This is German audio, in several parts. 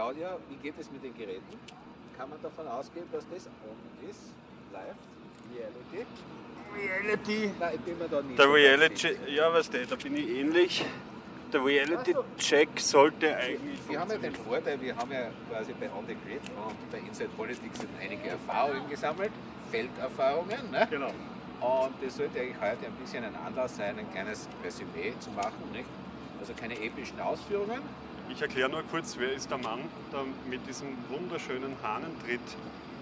Claudia, wie geht es mit den Geräten? Kann man davon ausgehen, dass das on ist? Live? Reality? Reality. Nein, ich bin mir da nicht Der Reality, ja, weißt du, da bin ich ähnlich. Der Reality-Check sollte eigentlich Wir haben ja den. Vorteil, wir haben ja quasi bei On the Grid und bei Inside Politics sind einige Erfahrungen gesammelt, Felderfahrungen. Ne? Genau. Und das sollte eigentlich heute ein bisschen ein Anlass sein, ein kleines Resümee zu machen. Nicht? Also keine epischen Ausführungen. Ich erkläre nur kurz, wer ist der Mann, der mit diesem wunderschönen Hahnentritt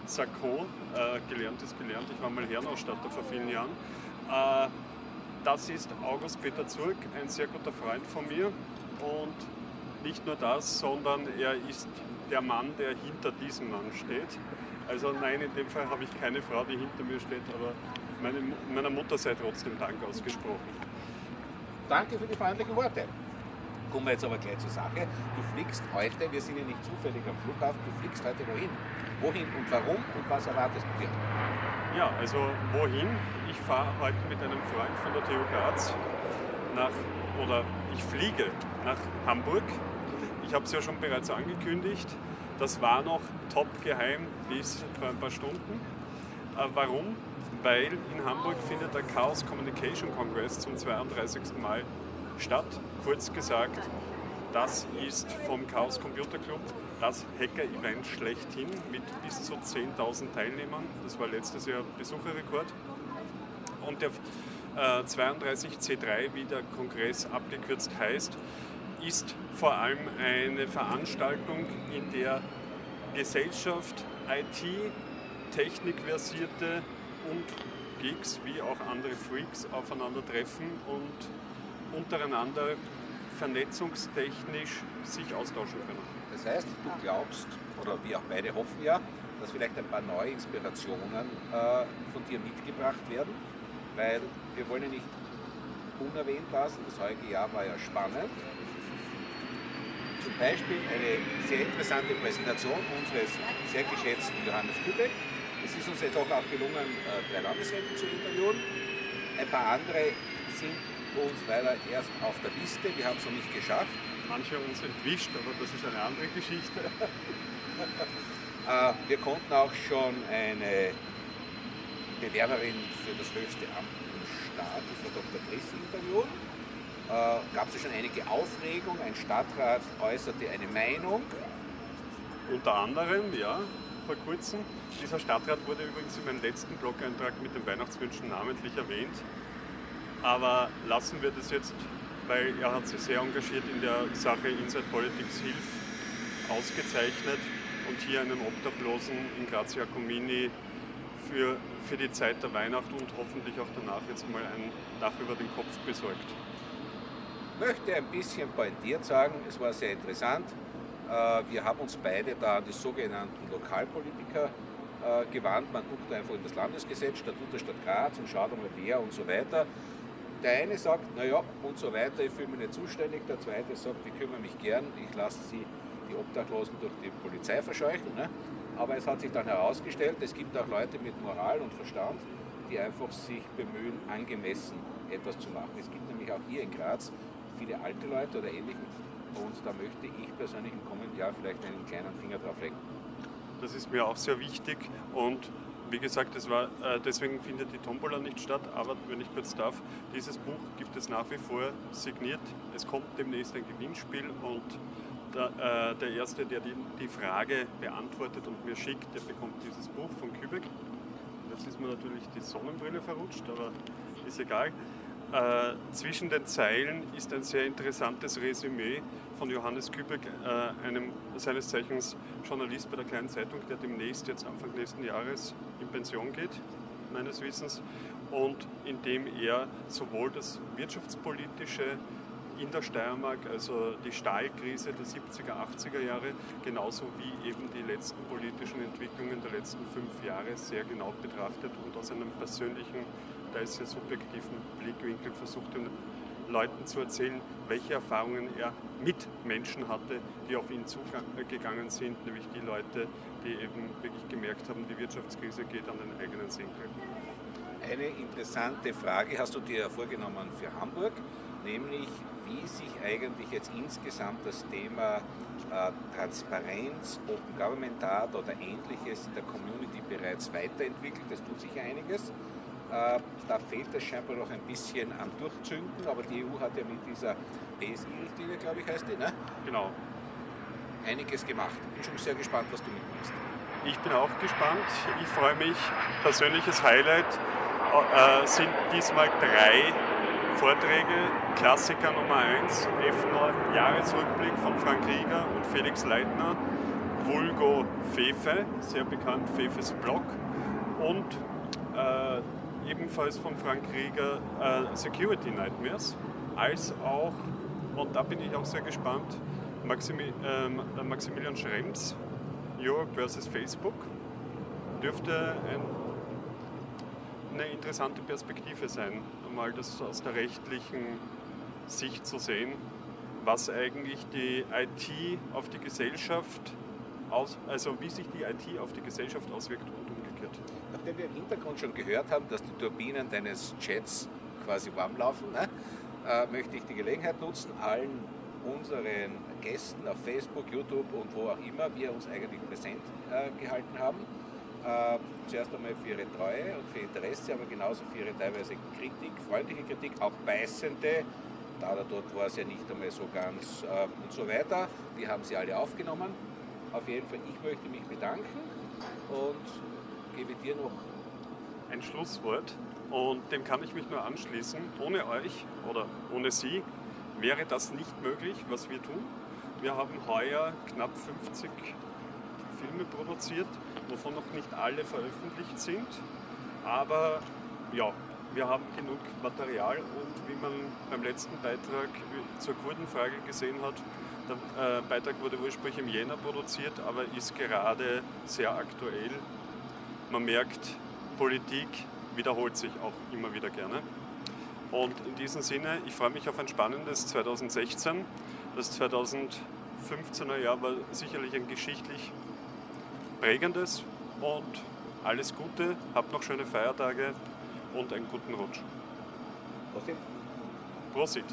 Sakko, äh, gelernt ist gelernt, ich war mal Herrenausstatter vor vielen Jahren. Äh, das ist August Peter Zurk, ein sehr guter Freund von mir und nicht nur das, sondern er ist der Mann, der hinter diesem Mann steht. Also nein, in dem Fall habe ich keine Frau, die hinter mir steht, aber meine, meiner Mutter sei trotzdem Dank ausgesprochen. Danke für die freundlichen Worte. Kommen wir jetzt aber gleich zur Sache. Du fliegst heute, wir sind ja nicht zufällig am Flughafen, du fliegst heute wohin? Wohin und warum und was erwartest du dir? Ja, also wohin? Ich fahre heute mit einem Freund von der TU Graz nach, oder ich fliege nach Hamburg. Ich habe es ja schon bereits angekündigt. Das war noch top geheim bis vor ein paar Stunden. Äh, warum? Weil in Hamburg findet der Chaos Communication Congress zum 32. Mal statt. Kurz gesagt, das ist vom Chaos Computer Club das Hacker-Event schlechthin mit bis zu 10.000 Teilnehmern. Das war letztes Jahr Besucherrekord. Und der äh, 32C3, wie der Kongress abgekürzt heißt, ist vor allem eine Veranstaltung, in der Gesellschaft, IT, technikversierte und Geeks wie auch andere Freaks aufeinandertreffen und untereinander vernetzungstechnisch sich austauschen können. Das heißt, du glaubst, oder wir auch beide hoffen ja, dass vielleicht ein paar neue Inspirationen äh, von dir mitgebracht werden, weil wir wollen ja nicht unerwähnt lassen, das heutige Jahr war ja spannend. Zum Beispiel eine sehr interessante Präsentation unseres sehr geschätzten Johannes Kübeck. Es ist uns jedoch auch gelungen, äh, drei Landesräte zu interviewen. Ein paar andere sind uns leider erst auf der Liste, wir haben es noch nicht geschafft. Manche haben uns entwischt, aber das ist eine andere Geschichte. Äh, wir konnten auch schon eine Bewerberin für das höchste Amt im Staat, die Frau Dr. Driss, interviewen. Äh, Gab es schon einige Aufregung, ein Stadtrat äußerte eine Meinung. Unter anderem, ja, vor kurzem. Dieser Stadtrat wurde übrigens in meinem letzten Blog-Eintrag mit den Weihnachtswünschen namentlich erwähnt. Aber lassen wir das jetzt, weil er hat sich sehr engagiert in der Sache Inside Politics Hilf ausgezeichnet und hier einen Obdachlosen in Grazia Comini für, für die Zeit der Weihnacht und hoffentlich auch danach jetzt mal ein Dach über den Kopf besorgt. möchte ein bisschen pointiert sagen, es war sehr interessant. Äh, Wir haben uns beide da an die sogenannten Lokalpolitiker äh, gewandt. Man guckt einfach in das Landesgesetz, Statut der Stadt Graz und schaut einmal wer und so weiter. Der eine sagt, naja, und so weiter, ich fühle mich nicht zuständig. Der zweite sagt, ich kümmere mich gern, ich lasse sie, die Obdachlosen, durch die Polizei verscheuchen. Ne? Aber es hat sich dann herausgestellt, es gibt auch Leute mit Moral und Verstand, die einfach sich bemühen, angemessen etwas zu machen. Es gibt nämlich auch hier in Graz viele alte Leute oder ähnlichen. Und da möchte ich persönlich im kommenden Jahr vielleicht einen kleinen Finger drauf legen. Das ist mir auch sehr wichtig und wie gesagt, das war, äh, deswegen findet die Tombola nicht statt, aber wenn ich kurz darf, dieses Buch gibt es nach wie vor signiert. Es kommt demnächst ein Gewinnspiel und der, äh, der Erste, der die, die Frage beantwortet und mir schickt, der bekommt dieses Buch von Kübeck. Jetzt ist mir natürlich die Sonnenbrille verrutscht, aber ist egal. Äh, zwischen den Zeilen ist ein sehr interessantes Resümee von Johannes Kübeck, äh, einem seines Zeichens Journalist bei der Kleinen Zeitung, der demnächst, jetzt Anfang nächsten Jahres, in Pension geht, meines Wissens, und in dem er sowohl das wirtschaftspolitische in der Steiermark, also die Stahlkrise der 70er, 80er Jahre, genauso wie eben die letzten politischen Entwicklungen der letzten fünf Jahre sehr genau betrachtet und aus einem persönlichen, teils sehr subjektiven Blickwinkel versucht, Leuten zu erzählen, welche Erfahrungen er mit Menschen hatte, die auf ihn zugegangen sind, nämlich die Leute, die eben wirklich gemerkt haben, die Wirtschaftskrise geht an den eigenen Senkel. Eine interessante Frage hast du dir vorgenommen für Hamburg, nämlich wie sich eigentlich jetzt insgesamt das Thema äh, Transparenz, Open Government Art oder ähnliches in der Community bereits weiterentwickelt. Es tut sich einiges. Äh, da fehlt es scheinbar noch ein bisschen am Durchzünden, aber die EU hat ja mit dieser BSI-Richtlinie, glaube ich, heißt die, ne? Genau. Einiges gemacht. Bin schon sehr gespannt, was du mitmachst. Ich bin auch gespannt. Ich freue mich. Persönliches Highlight äh, sind diesmal drei Vorträge. Klassiker Nummer 1, F9 Jahresrückblick von Frank Rieger und Felix Leitner. Vulgo Fefe, sehr bekannt, Fefes Blog. Und äh, ebenfalls von Frank Rieger äh, Security Nightmares, als auch, und da bin ich auch sehr gespannt, Maximi, äh, Maximilian Schrems, Europe versus Facebook, dürfte ein, eine interessante Perspektive sein, mal das aus der rechtlichen Sicht zu sehen, was eigentlich die IT auf die Gesellschaft aus, also wie sich die IT auf die Gesellschaft auswirkt und umgekehrt. Nachdem wir im Hintergrund schon gehört haben, dass die Turbinen deines Jets quasi warm laufen, ne, äh, möchte ich die Gelegenheit nutzen, allen unseren Gästen auf Facebook, YouTube und wo auch immer wir uns eigentlich präsent äh, gehalten haben. Äh, zuerst einmal für Ihre Treue und für Ihr Interesse, aber genauso für Ihre teilweise Kritik, freundliche Kritik, auch beißende. Da oder dort war es ja nicht einmal so ganz äh, und so weiter. Die haben Sie alle aufgenommen. Auf jeden Fall, ich möchte mich bedanken und gebe dir noch ein Schlusswort und dem kann ich mich nur anschließen. Ohne euch oder ohne Sie wäre das nicht möglich, was wir tun. Wir haben heuer knapp 50 Filme produziert, wovon noch nicht alle veröffentlicht sind. Aber ja, wir haben genug Material und wie man beim letzten Beitrag zur Kurdenfrage gesehen hat, der äh, Beitrag wurde ursprünglich im Jänner produziert, aber ist gerade sehr aktuell. Man merkt, Politik wiederholt sich auch immer wieder gerne. Und in diesem Sinne, ich freue mich auf ein spannendes 2016. Das 2015er Jahr war sicherlich ein geschichtlich prägendes und alles Gute, habt noch schöne Feiertage und einen guten Rutsch. Prosit. Prosit.